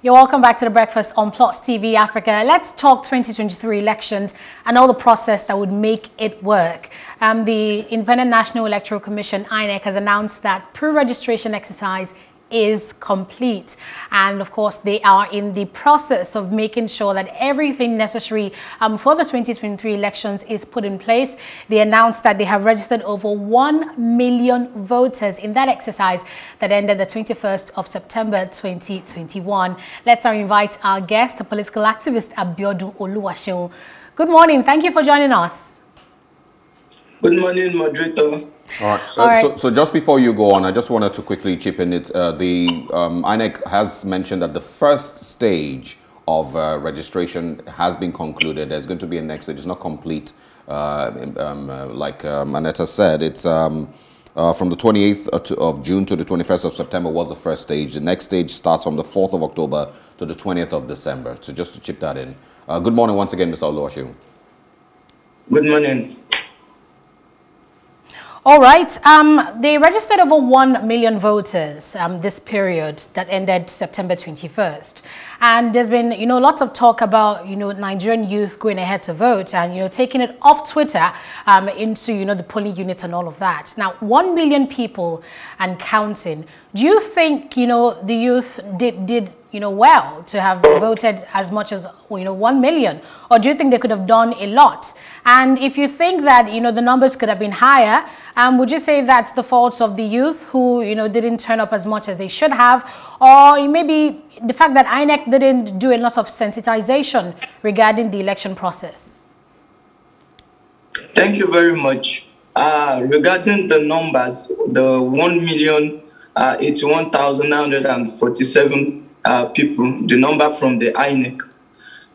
You're welcome back to the breakfast on Plus TV Africa. Let's talk 2023 elections and all the process that would make it work. Um, the Independent National Electoral Commission, INEC, has announced that pre-registration exercise is complete. And of course, they are in the process of making sure that everything necessary um, for the 2023 elections is put in place. They announced that they have registered over 1 million voters in that exercise that ended the 21st of September 2021. Let's now invite our guest, a political activist Abiodun Oluwaseun. Good morning. Thank you for joining us. Good morning, moderator. All right. So, All right. So, so, just before you go on, I just wanted to quickly chip in. It uh, the um, INEC has mentioned that the first stage of uh, registration has been concluded. There's going to be a next stage. It's not complete, uh, um, uh, like um, Aneta said. It's um, uh, from the 28th of June to the 21st of September was the first stage. The next stage starts from the 4th of October to the 20th of December. So just to chip that in. Uh, good morning once again, Mr. Oluwaseun. Good morning. All right. Um, they registered over 1 million voters um, this period that ended September 21st. And there's been, you know, lots of talk about, you know, Nigerian youth going ahead to vote and, you know, taking it off Twitter um, into, you know, the polling units and all of that. Now, 1 million people and counting. Do you think, you know, the youth did, did you know, well to have voted as much as, you know, 1 million? Or do you think they could have done a lot? And if you think that, you know, the numbers could have been higher, um, would you say that's the faults of the youth who, you know, didn't turn up as much as they should have? Or maybe the fact that INEC didn't do a lot of sensitization regarding the election process? Thank you very much. Uh, regarding the numbers, the 1 million uh, 81,947 uh, people, the number from the INEC,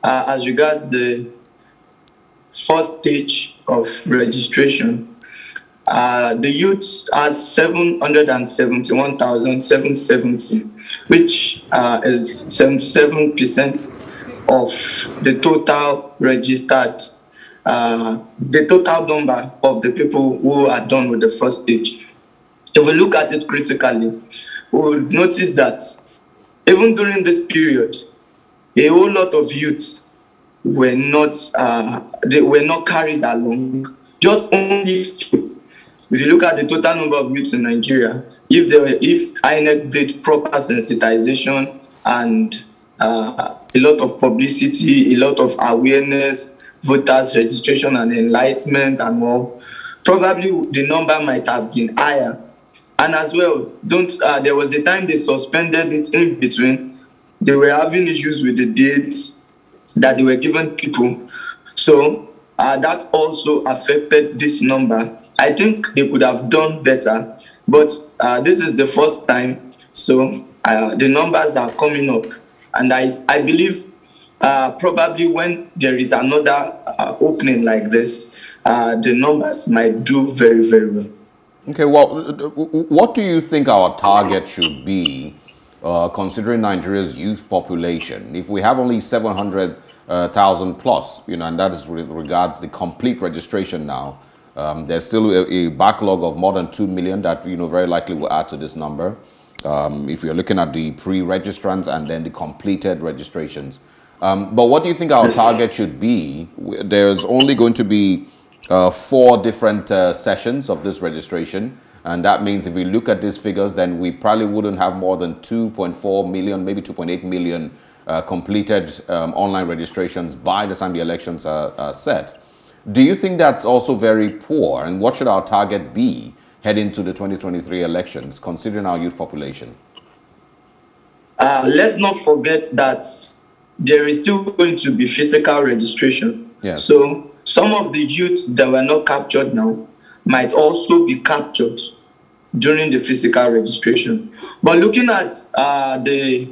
uh, as regards the first stage of registration, uh, the youth has 771,770, which uh, is 77% of the total registered, uh, the total number of the people who are done with the first stage. If we look at it critically, we will notice that even during this period, a whole lot of youth were not uh, they were not carried along. Just only few. If you look at the total number of youths in Nigeria, if there were, if INEC did proper sensitization and uh, a lot of publicity, a lot of awareness, voters registration and enlightenment and all, probably the number might have been higher. And as well, don't uh, there was a time they suspended it in between. They were having issues with the dates that they were given people. So uh, that also affected this number. I think they could have done better, but uh, this is the first time. So uh, the numbers are coming up. And I, I believe uh, probably when there is another uh, opening like this, uh, the numbers might do very, very well. Okay, well, what do you think our target should be uh, considering Nigeria's youth population. If we have only 700,000 uh, plus, you know, and that is with regards the complete registration now, um, there's still a, a, backlog of more than 2 million that, you know, very likely will add to this number. Um, if you're looking at the pre-registrants and then the completed registrations. Um, but what do you think our target should be? There's only going to be uh, four different uh, sessions of this registration. And that means if we look at these figures, then we probably wouldn't have more than 2.4 million, maybe 2.8 million uh, completed um, online registrations by the time the elections are, are, set. Do you think that's also very poor? And what should our target be heading to the 2023 elections, considering our youth population? Uh, let's not forget that there is still going to be physical registration. So some of the youth that were not captured now might also be captured during the physical registration. But looking at uh, the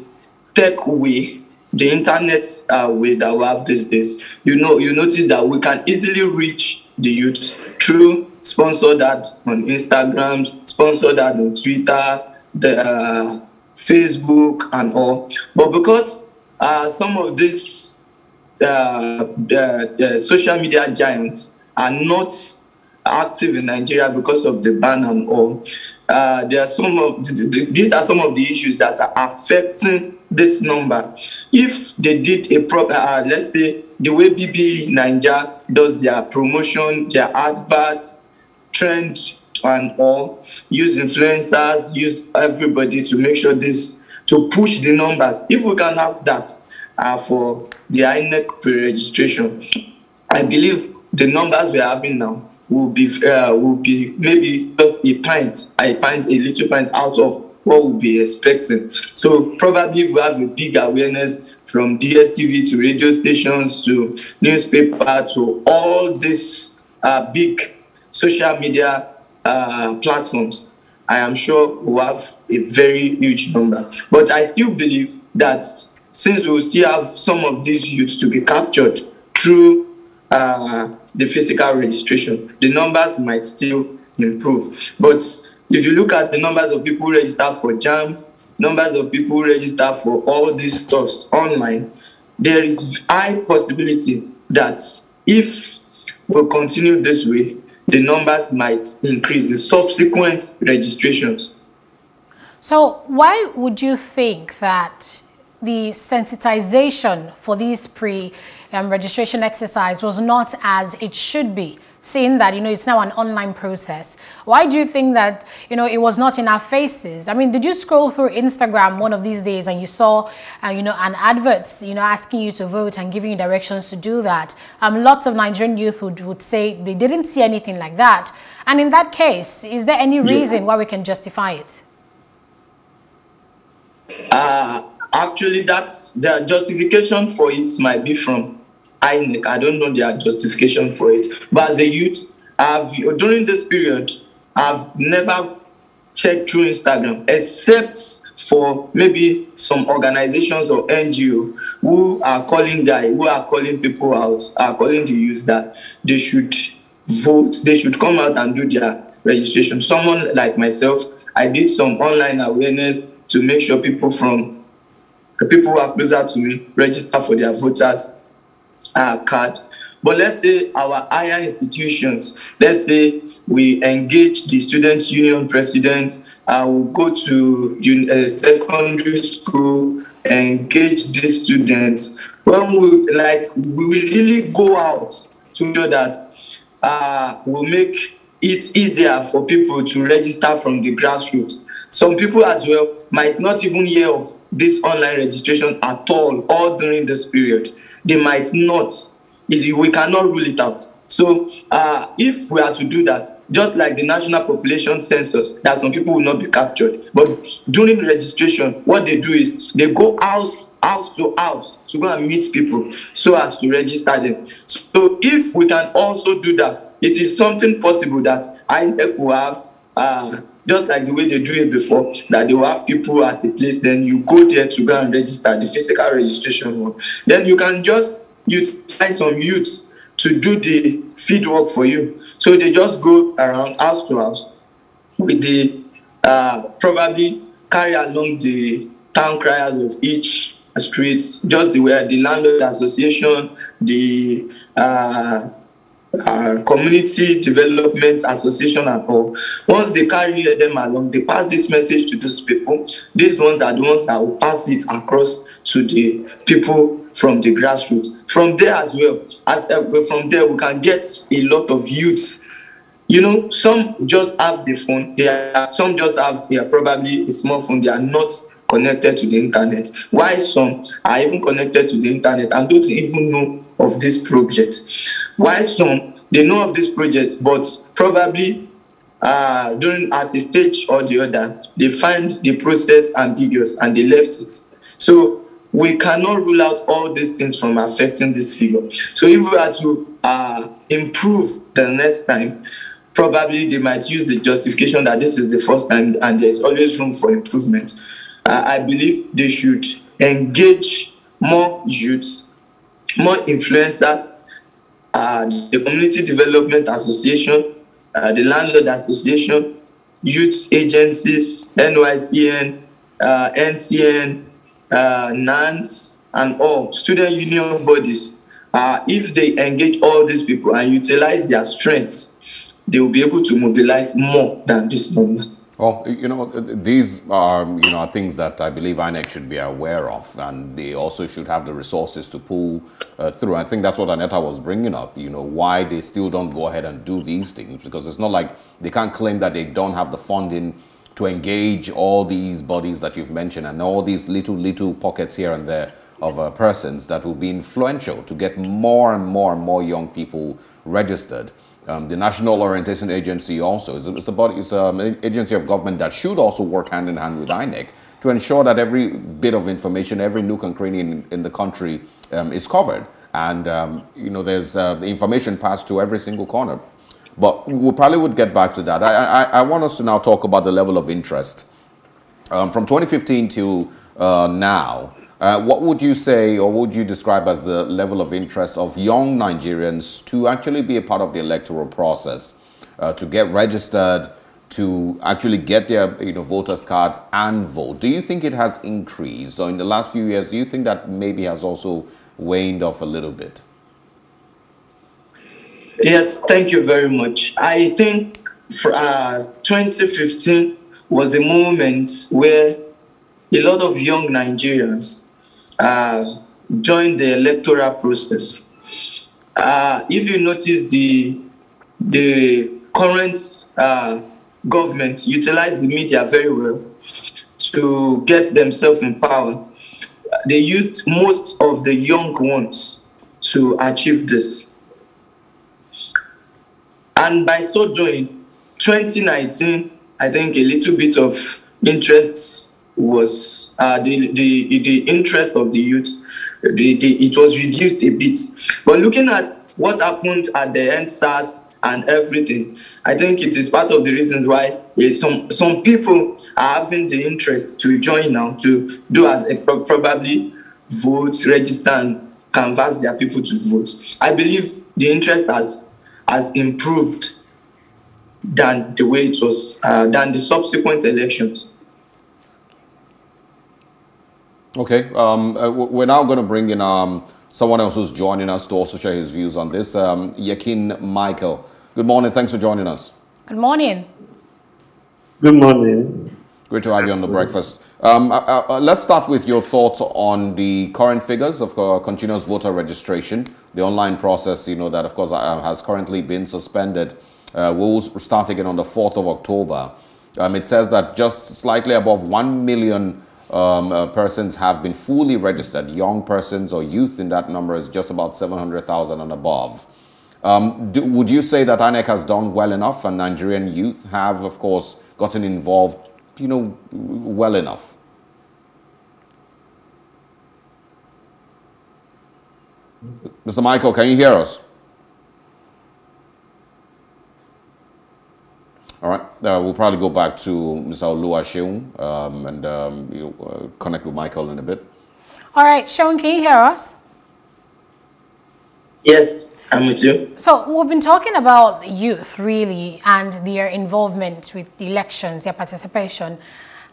tech way, the internet uh, way that we have these days, you know, you notice that we can easily reach the youth through sponsored ads on Instagram, sponsored ads on Twitter, the uh, Facebook, and all. But because uh, some of these uh, the, the social media giants are not active in Nigeria because of the ban and all. Uh, there are some of these are some of the issues that are affecting this number. If they did a proper, uh, let's say the way BBNaija does their promotion, their adverts, trend and all, use influencers, use everybody to make sure this to push the numbers. If we can have that uh, for the INEC pre-registration, I believe the numbers we're having now will be uh, will be maybe just a pint, I find a little pint out of what we'll be expecting. So probably we have a big awareness from DSTV to radio stations to newspaper to all these uh, big social media uh, platforms, I am sure we'll have a very huge number. But I still believe that since we will still have some of these youths to be captured through uh, the physical registration, the numbers might still improve. But if you look at the numbers of people who register for JAMB, numbers of people who register for all these stuffs online, there is high possibility that if we continue this way, the numbers might increase in subsequent registrations. So why would you think that the sensitization for these pre um, registration exercise was not as it should be, seeing that, you know, it's now an online process. Why do you think that, you know, it was not in our faces? I mean, did you scroll through Instagram one of these days and you saw, uh, you know, an advert, you know, asking you to vote and giving you directions to do that? Um, lots of Nigerian youth would, would say they didn't see anything like that. And in that case, is there any reason why we can justify it? Uh, actually, that's the justification for it might be from I don't know their justification for it. But as a youth, I've during this period, I've never checked through Instagram except for maybe some organizations or NGO who are calling guy, who are calling people out, are calling the youth that they should vote, they should come out and do their registration. Someone like myself, I did some online awareness to make sure people from the people who are closer to me register for their voters uh, card. But let's say our higher institutions, let's say we engage the students' union president, uh, we go to uh, secondary school, engage the students. When we like, we really go out to ensure that uh, we'll make it easier for people to register from the grassroots. Some people as well might not even hear of this online registration at all, all during this period. They might not we cannot rule it out. So uh, if we are to do that, just like the national population census, that some people will not be captured. But during registration, what they do is they go house house to house to go and meet people so as to register them. So if we can also do that, it is something possible that INEC will have uh, just like the way they do it before, that they will have people at a place, then you go there to go and register the physical registration one. Then you can just utilize some youths to do the feed work for you. So they just go around house to house with the uh, probably carry along the town criers of each street, just the way the landlord association, the uh, uh, community development association and all. Once they carry them along, they pass this message to those people. These ones are the ones that will pass it across to the people from the grassroots. From there as well, as uh, from there we can get a lot of youth. You know, some just have the phone. They are some just have they are probably a smartphone. They are not connected to the internet. Why some are even connected to the internet and don't even know of this project. Why some they know of this project, but probably uh, during at a stage or the other, they find the process ambiguous and they left it. So we cannot rule out all these things from affecting this figure. So if we are to uh, improve the next time, probably they might use the justification that this is the first time and there's always room for improvement. Uh, I believe they should engage more youths, more influencers, uh, the Community Development Association, uh, the Landlord Association, youth agencies, NYCN, uh, NCN, uh, NANS, and all student union bodies, uh, if they engage all these people and utilize their strengths, they will be able to mobilize more than this number. Well, you know, these are, you know, things that I believe INEC should be aware of, and they also should have the resources to pull uh, through. I think that's what Aneta was bringing up, you know, why they still don't go ahead and do these things, because it's not like they can't claim that they don't have the funding to engage all these bodies that you've mentioned and all these little, little pockets here and there of uh, persons that will be influential to get more and more and more young people registered. Um, the National Orientation Agency also is it's a body, it's an agency of government that should also work hand in hand with INEC to ensure that every bit of information, every nook and cranny in, in the country um, is covered. And, um, you know, there's uh, information passed to every single corner. But we probably would get back to that. I, I, I want us to now talk about the level of interest. Um, from 2015 to uh, now, uh, what would you say or would you describe as the level of interest of young Nigerians to actually be a part of the electoral process, uh, to get registered, to actually get their you know, voters cards and vote? Do you think it has increased or in the last few years, do you think that maybe has also waned off a little bit? Yes, thank you very much. I think for, uh, 2015 was a moment where a lot of young Nigerians uh, joined the electoral process. Uh, if you notice, the the current uh, government utilized the media very well to get themselves in power. They used most of the young ones to achieve this. And by so doing, 2019, I think a little bit of interest was uh, the, the, the interest of the youth, the, the, it was reduced a bit. But looking at what happened at the EndSARS and everything, I think it is part of the reasons why uh, some, some people are having the interest to join now to do as a pro probably vote, register, and canvass their people to vote. I believe the interest has has improved than the way it was uh, than the subsequent elections. Okay, um, uh, we're now going to bring in um, someone else who's joining us to also share his views on this. Um, Yakin Michael. Good morning. Thanks for joining us. Good morning. Good morning. Great to have you on the breakfast. Um, uh, uh, uh, let's start with your thoughts on the current figures of uh, continuous voter registration, the online process, you know, that of course uh, has currently been suspended. Uh, will start again on the 4th of October. Um, it says that just slightly above 1 million um, persons have been fully registered. Young persons or youth in that number is just about 700,000 and above. Um, do, would you say that INEC has done well enough and Nigerian youth have, of course, gotten involved you know, well enough. Mr. Michael, can you hear us? All right, uh, we'll probably go back to Ms. Oluwaseun um, and um, you, uh, connect with Michael in a bit. All right, Sheung, can you hear us? Yes. I'm with you. So we've been talking about youth really and their involvement with the elections, their participation.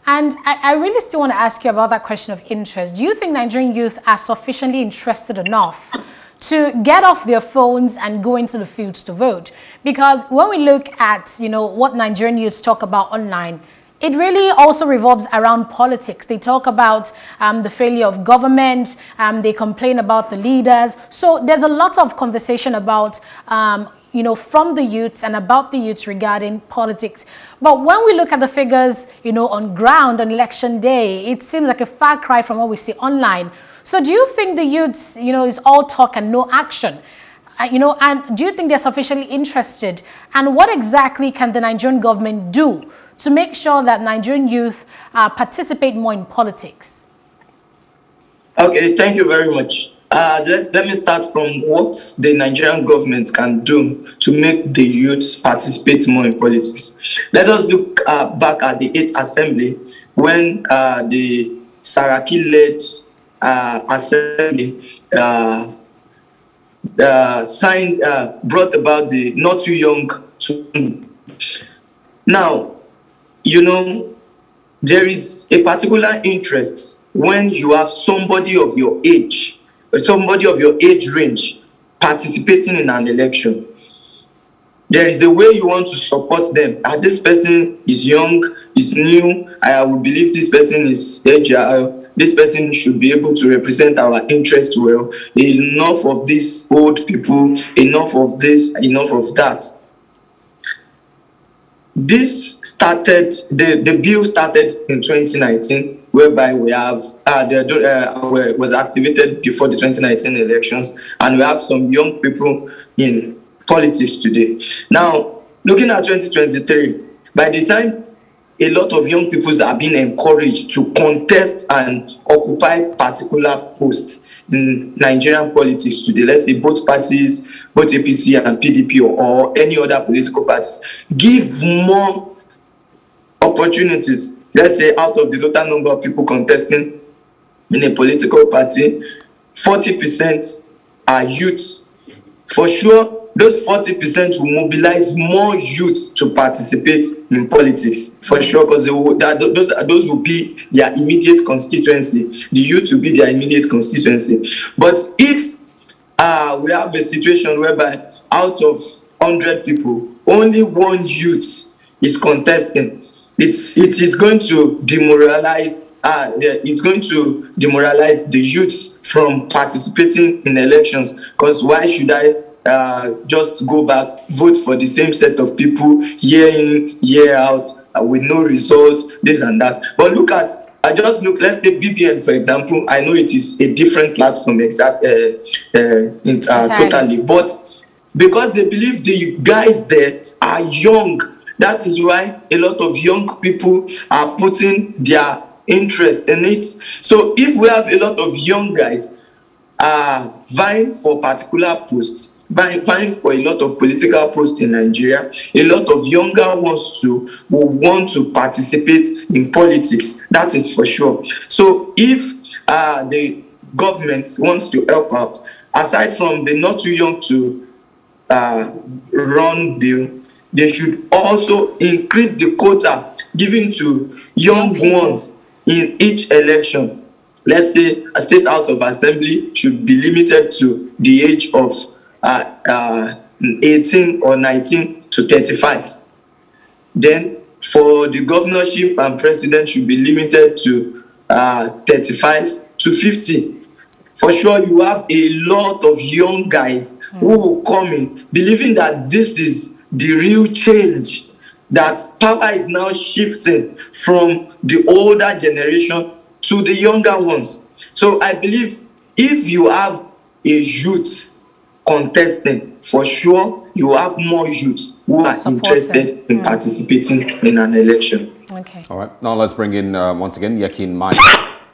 And I, I, really still want to ask you about that question of interest. Do you think Nigerian youth are sufficiently interested enough to get off their phones and go into the fields to vote? Because when we look at, you know, what Nigerian youths talk about online, it really also revolves around politics. They talk about um, the failure of government, um, they complain about the leaders. So there's a lot of conversation about, um, you know, from the youths and about the youths regarding politics. But when we look at the figures, you know, on ground on election day, it seems like a far cry from what we see online. So do you think the youths, you know, is all talk and no action? Uh, you know, and do you think they're sufficiently interested? And what exactly can the Nigerian government do to make sure that Nigerian youth uh, participate more in politics? Okay, thank you very much. Uh, let, let me start from what the Nigerian government can do to make the youth participate more in politics. Let us look uh, back at the 8th Assembly when uh, the Saraki-led uh, Assembly uh, uh, signed, brought about the not too young to. Now, you know, there is a particular interest when you have somebody of your age, somebody of your age range participating in an election. there is a way you want to support them. Ah, this person is young, is new. I would believe this person is agile. This person should be able to represent our interest well. Enough of these old people, enough of this, enough of that. This started, the, the bill started in 2019, whereby we have, uh, the, uh, was activated before the 2019 elections, and we have some young people in politics today. Now, looking at 2023, by the time a lot of young people are being encouraged to contest and occupy particular posts in Nigerian politics today, let's say both parties, both APC and PDP or, or any other political parties, give more opportunities. Let's say out of the total number of people contesting in a political party, 40% are youth. For sure, those 40% will mobilize more youth to participate in politics for sure because those, those will be their immediate constituency. The youth will be their immediate constituency. But if uh, we have a situation whereby out of 100 people only one youth is contesting it's it is going to demoralize uh, it's going to demoralize the youth from participating in elections. Because why should i uh, just go back, vote for the same set of people year in, year out, uh, with no results, this and that. But look at, I just look, let's take BBN for example. I know it is a different platform, exact, uh, uh in, uh, totally, but because they believe the guys there are young, that is why a lot of young people are putting their interest in it. So if we have a lot of young guys uh, vying for particular posts, vying for a lot of political posts in Nigeria. A lot of younger ones too will want to participate in politics. That is for sure. So if uh, the government wants to help out, aside from the not too young to uh, run bill, they should also increase the quota given to young ones in each election. Let's say a state house of assembly should be limited to the age of uh, uh, 18 or 19 to 35. Then for the governorship and president should be limited to uh, 35 to 50. For sure, you have a lot of young guys mm. who will come in believing that this is the real change, that power is now shifting from the older generation to the younger ones. So I believe if you have a youth contesting, for sure you have more youth who are Supporting. interested in mm. participating in an election. Okay. All right. Now let's bring in uh, once again Yakin Mike.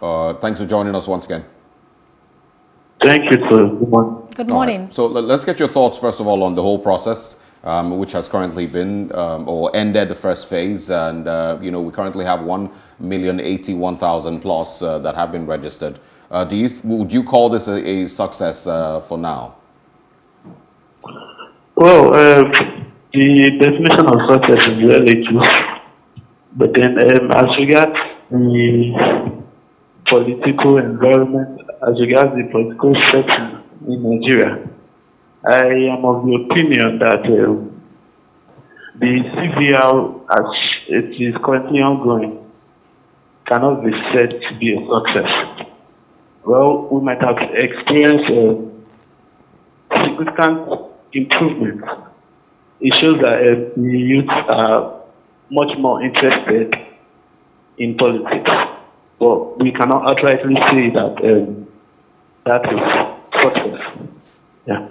Uh, thanks for joining us once again. Thank you, sir. Good morning. Good morning. Right. So let's get your thoughts first of all on the whole process. Um, which has currently been um, or ended the first phase, and uh, you know we currently have one million eighty-one thousand plus uh, that have been registered. Uh, do you would you call this a, a success uh, for now? Well, uh, the definition of success is relative, but then um, as regards the political environment, as regards the political setting in Nigeria, I am of the opinion that uh, the CVR, as it is currently ongoing, cannot be said to be a success. Well, we might have experienced a significant improvement. It shows that uh, the youth are much more interested in politics. But we cannot outrightly say that um, that is success. Yeah.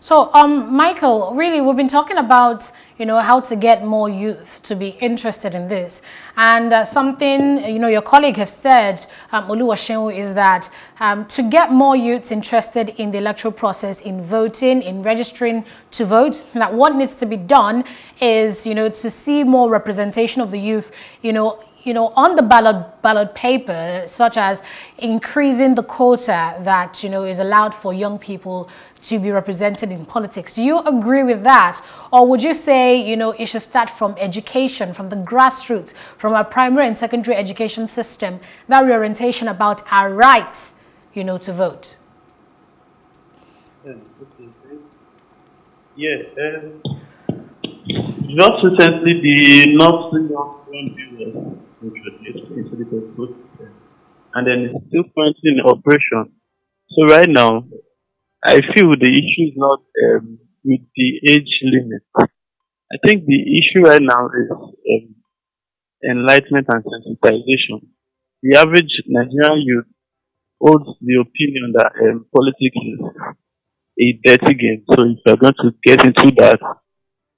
So, um, Michael, really, we've been talking about you know, how to get more youth to be interested in this. And uh, something, you know, your colleague has said, um, is that um, to get more youths interested in the electoral process, in voting, in registering to vote, that what needs to be done is, you know, to see more representation of the youth, you know, you know, on the ballot ballot paper, such as increasing the quota that you know is allowed for young people to be represented in politics. Do you agree with that, or would you say you know it should start from education, from the grassroots, from our primary and secondary education system, that reorientation about our rights, you know, to vote? Yeah. Um, just recently, the North the political and then it's still currently in operation. So right now, I feel the issue is not um, with the age limit. I think the issue right now is um, enlightenment and sensitization. The average Nigerian youth holds the opinion that um, politics is a dirty game. So if you're going to get into that,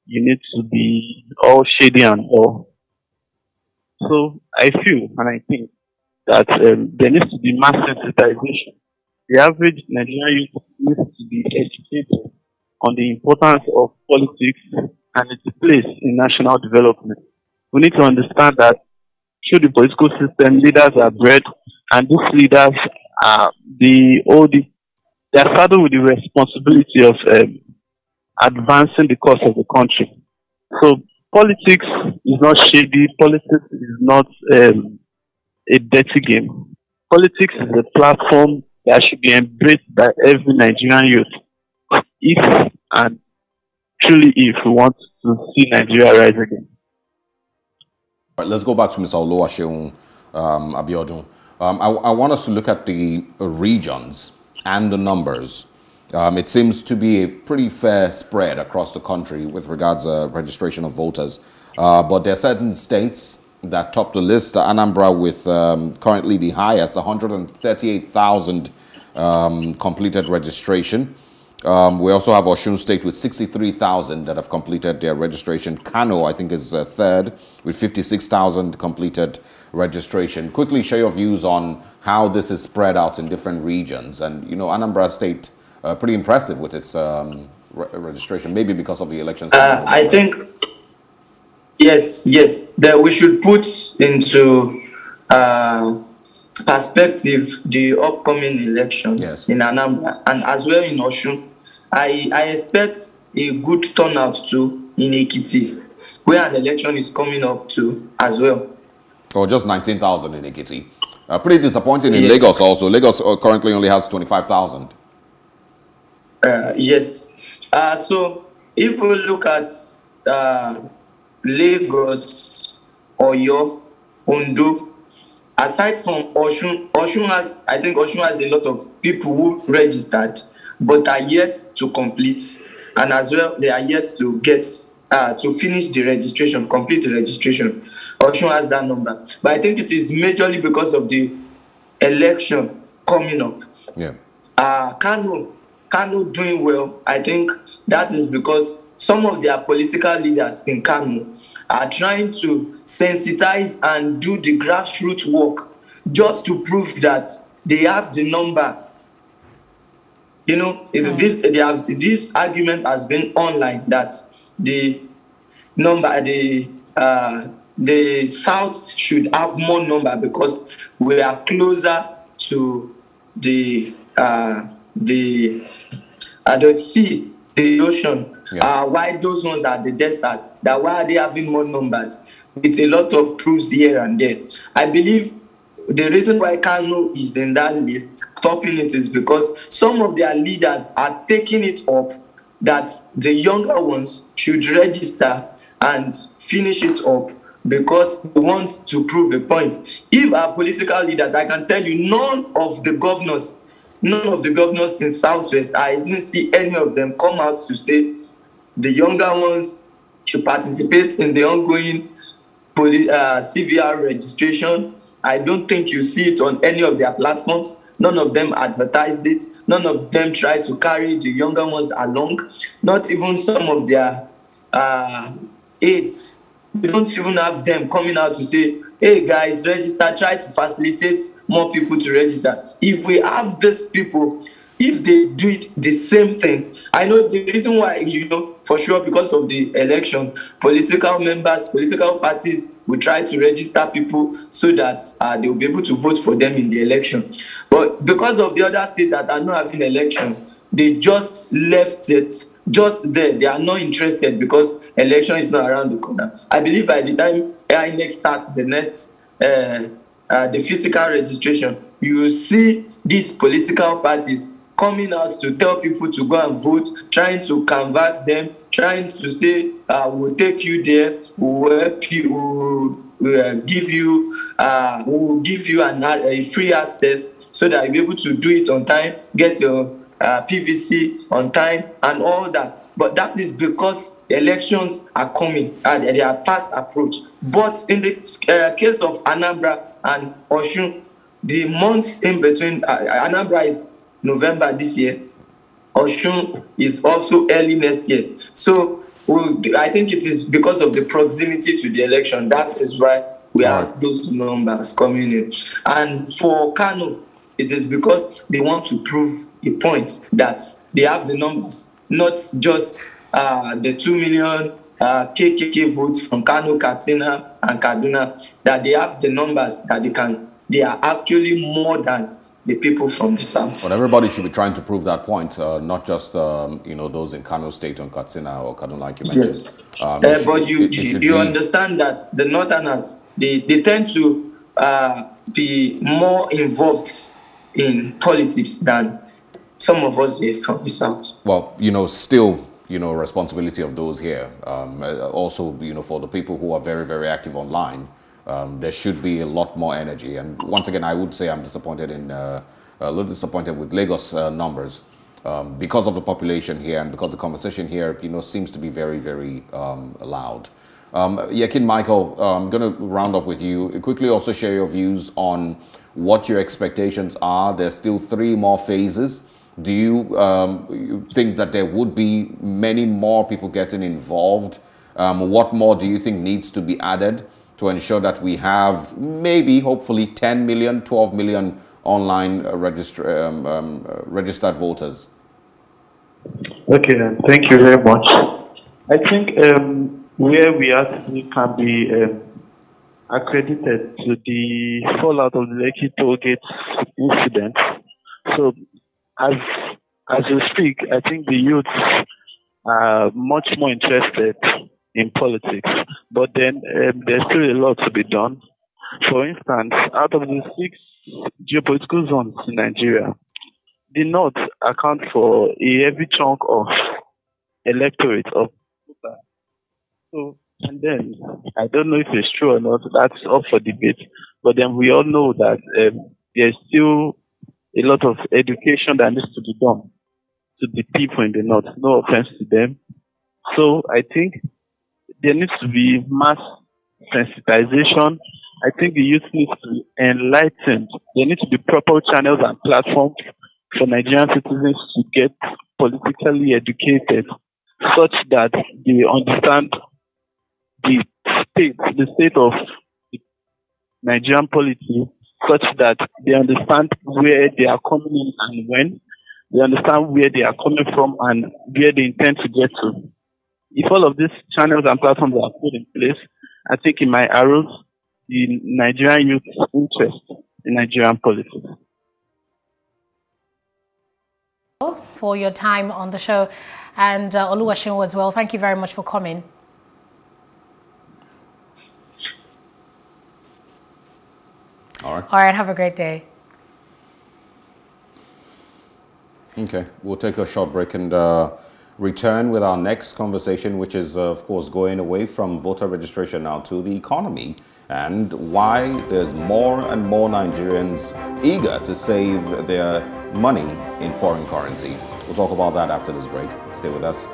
you need to be all shady and all. So I feel and I think that um, there needs to be mass sensitization. The average Nigerian youth needs to be educated on the importance of politics and its place in national development. We need to understand that through the political system, leaders are bred, and these leaders are the all the they are saddled with the responsibility of um, advancing the cause of the country. So politics is not shady. Politics is not um, a dirty game. Politics is a platform that should be embraced by every Nigerian youth. If and truly if we want to see Nigeria rise again. All right, let's go back to Mr. Oluwaseun um, Abiodun. Um, I, I, want us to look at the regions and the numbers. Um, it seems to be a pretty fair spread across the country with regards to uh, registration of voters. Uh, but there are certain states that topped the list. Anambra with um, currently the highest, 138,000 um, completed registration. Um, we also have Osun State with 63,000 that have completed their registration. Kano, I think, is uh, third with 56,000 completed registration. Quickly share your views on how this is spread out in different regions. And, you know, Anambra State, uh, pretty impressive with its um, re registration, maybe because of the elections. Uh, I think, yes, yes, that we should put into uh, perspective the upcoming election yes. in Anambra and as well in Osun. I, I expect a good turnout too in Ekiti, where an election is coming up to as well. Oh, just 19,000 in Ekiti. Uh, pretty disappointing yes. in Lagos also. Lagos uh, currently only has 25,000. Uh, yes. Uh, so if we look at uh, Lagos, Oyo, Ondo, aside from Osun, Osun has, I think Osun has a lot of people who registered, but are yet to complete. And as well, they are yet to get, uh, to finish the registration, complete the registration. Osun has that number. But I think it is majorly because of the election coming up. Yeah. Uh, Kano, Kano doing well, I think that is because some of their political leaders in Kano are trying to sensitize and do the grassroots work just to prove that they have the numbers. You know, mm. this, they have, this argument has been online that the number, the, uh, the South should have more number because we are closer to the, uh, the, uh, the sea, the ocean yeah. Uh, why those ones are the deserts? That why are they having more numbers? With a lot of proofs here and there. I believe the reason why Kano is in that list, topping it, is because some of their leaders are taking it up that the younger ones should register and finish it up because they want to prove a point. If our political leaders, I can tell you, none of the governors, none of the governors in Southwest, I didn't see any of them come out to say the younger ones should participate in the ongoing uh, CVR registration. I don't think you see it on any of their platforms. None of them advertised it. None of them tried to carry the younger ones along. Not even some of their uh, aides. We don't even have them coming out to say, hey guys, register, try to facilitate more people to register. If we have these people if they do the same thing i know the reason why you know for sure because of the election political members political parties will try to register people so that uh, they will be able to vote for them in the election. But because of the other states that are not having election they just left it just there. They are not interested because election is not around the corner. I believe by the time inec starts the next uh, uh, the physical registration you will see these political parties coming out to tell people to go and vote, trying to canvass them, trying to say, uh, we'll take you there, we'll help you, we'll, uh, give you, uh, we'll give you an, a free access so that you'll be able to do it on time, get your uh, PVC on time, and all that. But that is because elections are coming and they are fast approach. But in the uh, case of Anambra and Osun, the months in between, uh, Anambra is November this year, Osun is also early next year. So we, I think it is because of the proximity to the election. That is why we have those numbers coming in. And for Kano, it is because they want to prove a point that they have the numbers, not just uh, the 2 million uh, KKK votes from Kano, Katsina, and Kaduna, that they have the numbers that they can, they are actually more than the people from the south. But everybody should be trying to prove that point, uh, not just um, you know those in Kano State or Katsina or Kaduna, like you mentioned. Yes, um, uh, should, but you it, it you, understand that the Northerners they, they tend to uh, be more involved in politics than some of us here from the south. Well, you know, still, you know, responsibility of those here. Um, uh, also, you know, for the people who are very, very active online, um, there should be a lot more energy. And once again, I would say I'm disappointed in, uh, a little disappointed with Lagos uh, numbers um, because of the population here and because the conversation here, you know, seems to be very, very um, loud. Um, Yekin Michael, I'm going to round up with you. Quickly also share your views on what your expectations are. There's still three more phases. Do you, um, you think that there would be many more people getting involved? Um, what more do you think needs to be added to ensure that we have maybe, hopefully, 10 million, 12 million online um, um, registered voters? Okay, then thank you very much. I think um, where we are can be um, accredited to the fallout of the Lekki Tollgate incident. So, as as we speak, I think the youth are much more interested in politics, but then um, there's still a lot to be done. For instance, out of the six geopolitical zones in Nigeria, the North account for a heavy chunk of electorate of so and then, I don't know if it's true or not, that's up for debate. But then we all know that um, there's still a lot of education that needs to be done to the people in the North. No offense to them. So I think there needs to be mass sensitization. I think the youth needs to be enlightened. There need to be proper channels and platforms for Nigerian citizens to get politically educated such that they understand the state, the state of Nigerian polity, such that they understand where they are coming in and when, they understand where they are coming from and where they intend to get to. If all of these channels and platforms are put in place, I think it might arouse the Nigerian youth's interest in Nigerian politics. For your time on the show, and uh, Oluwashimo as well. Thank you very much for coming. All right. All right. Have a great day. Okay. We'll take a short break and uh, return with our next conversation, which is, uh, of course, going away from voter registration now to the economy and why there's more and more Nigerians eager to save their money in foreign currency. We'll talk about that after this break. Stay with us.